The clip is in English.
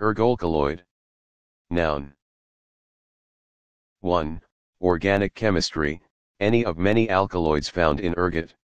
Ergolcaloid. Noun. 1. Organic chemistry, any of many alkaloids found in ergot,